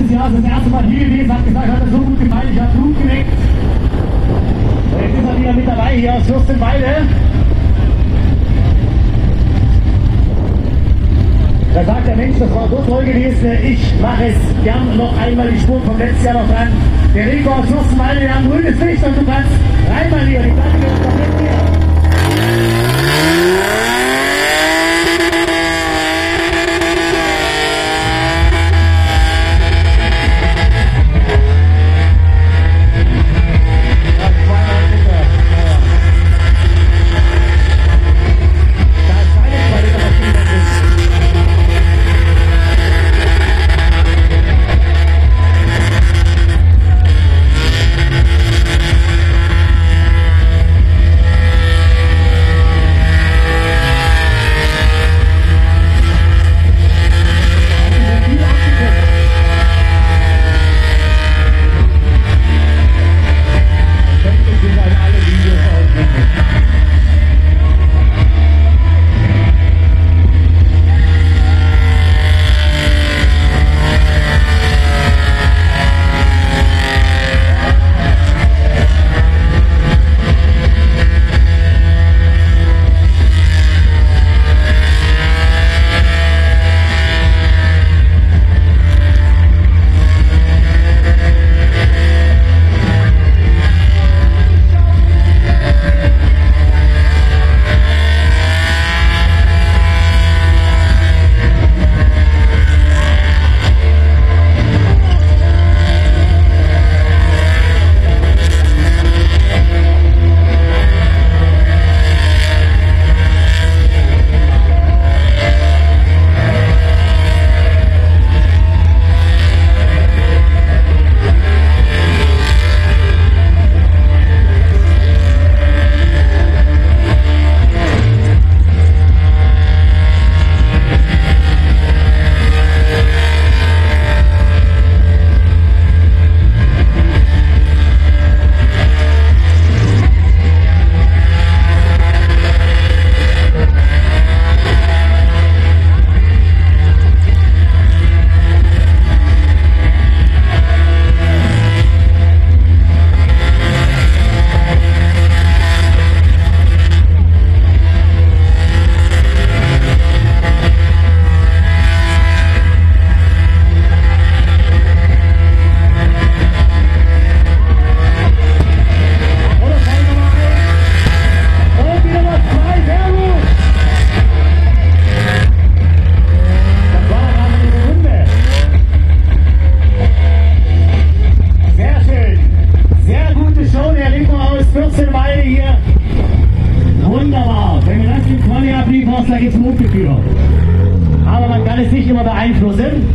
letztes Jahr das erste Mal hier gewesen, hat gesagt, hat er so gut gefallen, ich habe Blut geleckt. Jetzt ist er wieder mit dabei hier aus Fürstenwalde. Da sagt der Mensch, das war so toll gewesen, ich mache es gern noch einmal die Spur vom letzten Jahr noch dran. Der Rico aus Fürstenwalde, wir haben grünes Licht und du kannst rein, mein Lieber, die Platte 14 Weile hier. Wunderbar. Wenn wir das in Quali abliefern, da geht's Mundgefühl. Aber man kann es nicht immer beeinflussen.